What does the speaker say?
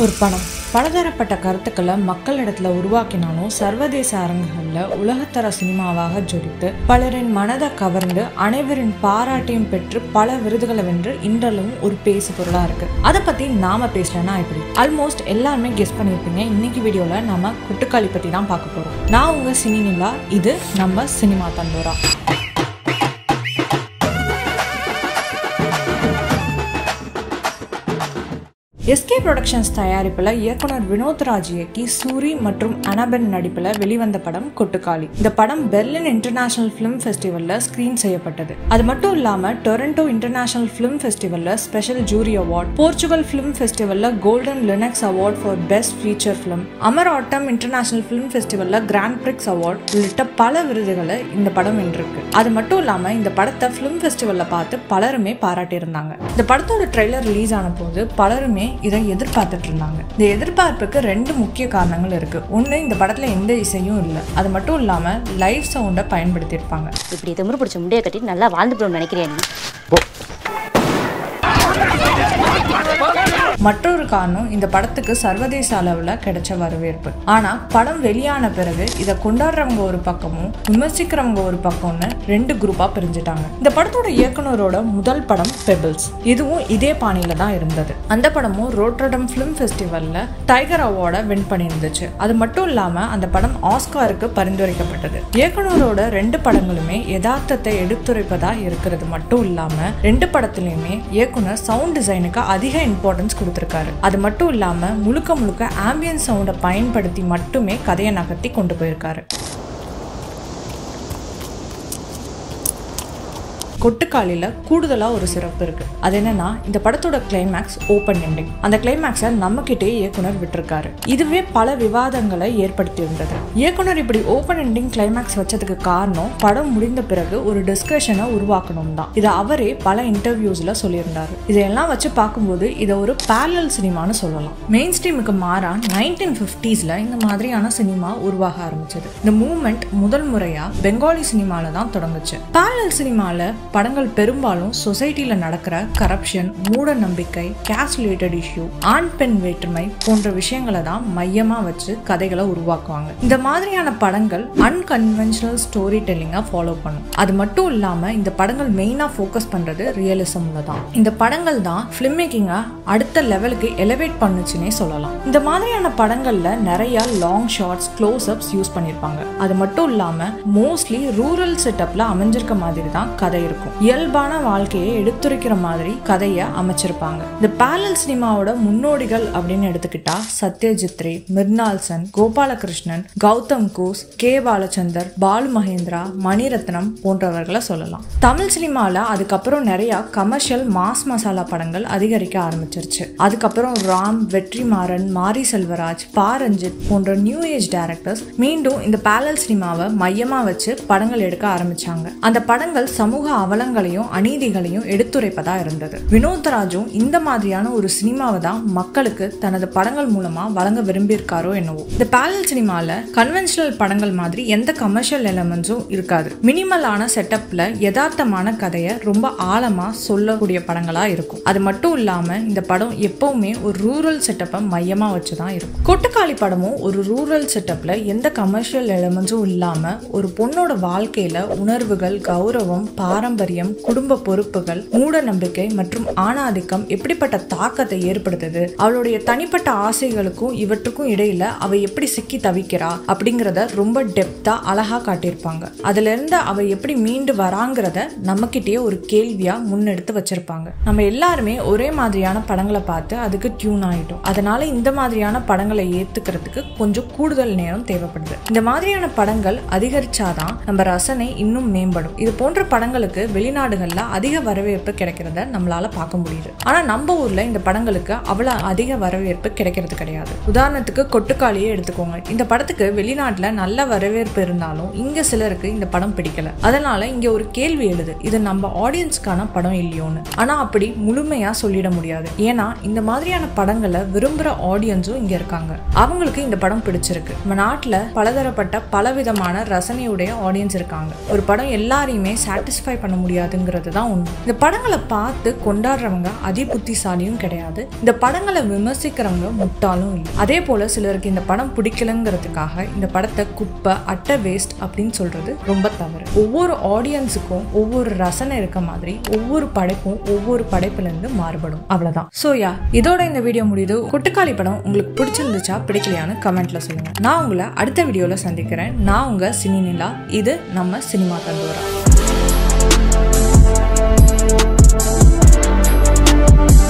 ஒரு பணம் பலதரப்பட்ட கருத்துக்களை மக்களிடத்துல உருவாக்கினாலும் சர்வதேச அரங்குகளில் உலகத்தர சினிமாவாக ஜொலித்து பலரின் மனதை கவர்ந்து அனைவரின் பாராட்டையும் பெற்று பல விருதுகளை வென்று இன்றளவும் ஒரு பேசு பொருளாக இருக்கு. அதை பத்தி நாம பேசலன்னா எப்படி? ஆல்மோஸ்ட் எல்லாருமே கெஸ் பண்ணியிருப்பீங்க இன்னைக்கு வீடியோல நாம குட்டுக்காளி பத்தி தான் பார்க்க போறோம். நான் உங்க சினி நிலா இது நம்ம சினிமா தந்தோரா எஸ்கே ப்ரொடக்ஷன்ஸ் தயாரிப்பில் இயக்குனர் வினோத் ராஜ் இயக்கி சூரி மற்றும் அனபென் நடிப்பில் வெளிவந்த படம் கொட்டுக்காளி. இந்த படம் பெர்லின் இன்டர்நேஷனல் ஃபிலிம் ஃபெஸ்டிவலில் ஸ்க்ரீன் செய்யப்பட்டது. அது மட்டும் இல்லாமல் Toronto international film ஃபெஸ்டிவலில் special jury award Portugal film ஃபெஸ்டிவலில் golden lynx award for best feature film Amar atom international film ஃபெஸ்டிவலில் கிராண்ட் பிரிக்ஸ் அவார்ட் உள்ளிட்ட பல விருதுகளை இந்த படம் வென்றிருக்கு. அது மட்டும் இல்லாமல் இந்த படத்தை ஃபிலிம் ஃபெஸ்டிவலில் பார்த்து பலருமே பாராட்டியிருந்தாங்க. இந்த படத்தோட ட்ரெய்லர் ரிலீஸ் ஆன போது பலருமே இதை எதிர்பார்த்துட்டு இருந்தாங்க. இந்த எதிர்பார்ப்புக்கு ரெண்டு முக்கிய காரணங்கள் இருக்கு. ஒன்று இந்த படத்துல எந்த இசையும் இல்லை. அது மட்டும் இல்லாம லைவ் சவுண்டை பயன்படுத்தியிருப்பாங்க. இப்படி திமிரு பிடிச்ச முட்டையை கட்டிட்டு நல்லா வாழ்ந்துட்டோம்னு நினைக்கிறேன் மற்றொரு காரணம் இந்த படத்துக்கு சர்வதேச அளவில் கிடைச்ச வரவேற்பு. ஆனா படம் வெளியான பிறகு இதை கொண்டாடுறவங்க ஒரு பக்கமும் விமர்சிக்கிறவங்க ஒரு பக்கம்னு ரெண்டு குரூப்பா பிரிஞ்சுட்டாங்க. இந்த படத்தோட இயக்குனரோட முதல் படம் பெபிள்ஸ் இதுவும் இதே பாணியில தான் இருந்தது. அந்த படமும் ரோட்ரடம் ஃபிலிம் ஃபெஸ்டிவல்ல டைகர் அவார்டை வின் பண்ணியிருந்துச்சு. அது மட்டும் இல்லாம அந்த படம் ஆஸ்காருக்கு பரிந்துரைக்கப்பட்டது. இயக்குனரோட ரெண்டு படங்களுமே யதார்த்தத்தை எடுத்துரைப்பதா இருக்கிறது மட்டும் இல்லாம ரெண்டு படத்துலையுமே இயக்குனர் சவுண்ட் டிசைனுக்கு அதிக இம்பார்ட்டன்ஸ் கொடுத்துருக்காரு. அது மட்டும் இல்லாமல் முழுக்க முழுக்க ஆம்பியன்ஸ் சவுண்டை பயன்படுத்தி மட்டுமே கதையை நகர்த்தி கொண்டு போயிருக்காரு. கொட்டுக்காலியில் கூடுதலாக ஒரு சிறப்பு இருக்கு. அது என்னன்னா இந்த படத்தோட கிளைமேக்ஸ் ஓப்பன் எண்டிங் அந்த கிளைமேக்ஸை நம்மக்கிட்டே இயக்குனர் விட்டுருக்காரு. இதுவே பல விவாதங்களை ஏற்படுத்தி இருந்தது. இயக்குனர் இப்படி ஓப்பன் எண்டிங் கிளைமேக்ஸ் வச்சதுக்கு காரணம் படம் முடிந்த பிறகு ஒரு டிஸ்கஷனை உருவாக்கணும் தான் இதை அவரே பல இன்டர்வியூஸ்ல சொல்லியிருந்தாரு. இதையெல்லாம் வச்சு பார்க்கும்போது இதை ஒரு பேரலல் சினிமான்னு சொல்லலாம். மெயின் ஸ்ட்ரீமுக்கு மாறா நைன்டீன் ஃபிஃப்டிஸில் இந்த மாதிரியான சினிமா உருவாக ஆரம்பிச்சது. இந்த மூமெண்ட் முதல் முறையா பெங்காலி சினிமால தான் தொடங்குச்சு. பேரல் சினிமால படங்கள் பெரும்பாலும் சொசைட்டியில் நடக்கிற கரப்ஷன் மூட நம்பிக்கை கேஸ்ட் ரிலேட்டட் இஷ்யூ ஆண் பெண் வேற்றுமை போன்ற விஷயங்களை தான் மையமா வச்சு கதைகளை உருவாக்குவாங்க. இந்த மாதிரியான படங்கள் அன்கன்வென்ஷனல் ஸ்டோரி டெல்லிங்காக ஃபாலோ பண்ணும். அது மட்டும் இல்லாம இந்த படங்கள் மெயினா ஃபோக்கஸ் பண்றது ரியலிசம்ல தான். இந்த படங்கள் தான் ஃபிலிம் மேக்கிங்கை அடுத்த லெவலுக்கு எலவேட் பண்ணுச்சுன்னே சொல்லலாம். இந்த மாதிரியான படங்கள்ல நிறைய long shots close ups use பண்ணியிருப்பாங்க அது மட்டும் இல்லாம மோஸ்ட்லி ரூரல் செட்டப்ல அமைஞ்சிருக்க மாதிரி தான் கதை இருக்கும். இயல்பான வாழ்க்கையை எடுத்துரைக்கிற மாதிரி கதையை அமைச்சிருப்பாங்க. இந்த பேலல் சினிமாவோட முன்னோடிகள் அப்படின்னு எடுத்துக்கிட்டா சத்யஜித் ரே மிர்னால் சென் கோபாலகிருஷ்ணன் கௌதம் கோஸ் கே பாலச்சந்தர் பாலு மகேந்திரா மணிரத்னம் போன்றவர்களை சொல்லலாம். தமிழ் சினிமாவில் அதுக்கப்புறம் நிறைய கமர்ஷியல் மாஸ் மசாலா படங்கள் அதிகரிக்க ஆரம்பிச்சிருச்சு. அதுக்கப்புறம் ராம் வெற்றிமாறன் மாரி செல்வராஜ் பா ரஞ்சித் போன்ற நியூ ஏஜ் டேரக்டர்ஸ் மீண்டும் இந்த பேலல் சினிமாவை மையமாக வச்சு படங்கள் எடுக்க ஆரம்பிச்சாங்க. அந்த படங்கள் சமூக அவலங்களையும் அநீதிகளையும் எடுத்துரைப்பதா இருந்தது. வினோத்ராஜும் இந்த மாதிரியான ஒரு சினிமாவை தான் மக்களுக்கு தனது படங்கள் மூலமா வழங்க விரும்பியிருக்காரோ என்னவோ. இந்த பேரல் சினிமால கன்வென்ஷனல் படங்கள் மாதிரி எந்த கமர்ஷியல் எலமெண்ட்ஸும் இருக்காது. மினிமலான செட்டப்ல யதார்த்தமான கதையை ரொம்ப ஆழமா சொல்லக்கூடிய படங்களா இருக்கும். அது மட்டும் இல்லாம இந்த படம் எப்பவுமே ஒரு ரூரல் செட்டப்பை மையமா வச்சுதான் இருக்கும். கொட்டுக்காளி படமும் ஒரு ரூரல் செட்டப்ல எந்த கமர்ஷியல் எலமெண்ட்ஸும் இல்லாம ஒரு பொண்ணோட வாழ்க்கையில உணர்வுகள் கௌரவம் பாரம்பரியம் குடும்ப பொறுப்புகள் மூட நம்பிக்கை மற்றும் ஆணாதிக்கம் எப்படிப்பட்ட தாக்கத்தை ஏற்படுத்துது? அவளுடைய தனிப்பட்ட ஆசைகளுக்கும் இவற்றுக்கும் இடையில அவ எப்படி சிக்கி தவிக்கிறா அப்படிங்கிறத ரொம்ப டெப்தா அழகா காட்டியிருப்பாங்க. அதுல இருந்து அவ எப்படி மீண்டு வராங்கிறத நம்மக்கிட்டேயே ஒரு கேள்வியா முன்னெடுத்து வச்சிருப்பாங்க. நம்ம எல்லாருமே ஒரே மாதிரியான படங்களை பார்த்து அதுக்கு டியூன் ஆயிட்டோம். அதனால இந்த மாதிரியான படங்களை ஏத்துக்கிறதுக்கு கொஞ்சம் கூடுதல் நேரம் தேவைப்படுது. இந்த மாதிரியான படங்கள் அதிகரிச்சாதான் நம்ம ரசனை இன்னும் மேம்படும். இது போன்ற படங்களுக்கு வெளிநாடுகளில் அதிக வரவேற்பு கிடைக்கிறத நம்மளால பார்க்க முடியுது. ஆனால் நம்ம ஊரில் இந்த படங்களுக்கு அவ்வளோ அதிக வரவேற்பு கிடைக்கிறது கிடையாது. உதாரணத்துக்கு கொட்டுக்காளியே எடுத்துக்கோங்க. இந்த படத்துக்கு வெளிநாட்டில் நல்ல வரவேற்பு இருந்தாலும் இங்க சிலருக்கு இந்த படம் பிடிக்கல. அதனால இங்க ஒரு கேள்வி எழுது. இது நம்ம ஆடியன்ஸ்க்கான படம் இல்லையோன்னு. ஆனால் அப்படி முழுமையா சொல்லிட முடியாது. ஏன்னா இந்த மாதிரியான படங்களை விரும்புகிற ஆடியன்ஸும் இங்க இருக்காங்க. அவங்களுக்கு இந்த படம் பிடிச்சிருக்கு. நம்ம நாட்டில் பலதரப்பட்ட பலவிதமான ரசனையுடைய ஆடியன்ஸ் இருக்காங்க. ஒரு படம் எல்லாரையுமே சாட்டிஸ்ஃபை பண்ண முடியாதுங்கிறது தான் உண்மை. இந்த படங்களை பார்த்து கொண்டாடுறவங்க அதி புத்திசாலியும் கிடையாது. இந்த படங்களை விமர்சிக்கிறவங்க முட்டாலும் இல்லை. அதே போல சிலருக்கு இந்த படம் பிடிக்கலங்கிறதுக்காக இந்த படத்தை குப்பை அட்டை வேஸ்ட் அப்படின்னு சொல்றது ரொம்ப தவறு. ஒவ்வொரு ஆடியன்ஸுக்கும் ஒவ்வொரு ரசனை இருக்க மாதிரி ஒவ்வொரு படைப்பும் ஒவ்வொரு படைப்புல இருந்து மாறுபடும். அவ்வளவுதான். ஸோ யா இதோட இந்த வீடியோ முடியுது. கொட்டுக்காளி படம் உங்களுக்கு பிடிச்சிருந்துச்சா பிடிக்கலையான்னு கமெண்ட்ல சொல்லுங்க. நான் உங்களை அடுத்த வீடியோல சந்திக்கிறேன். நான் உங்க சினி நிலா. இது நம்ம சினிமா தந்தோரா. Oh, oh, oh, oh, oh,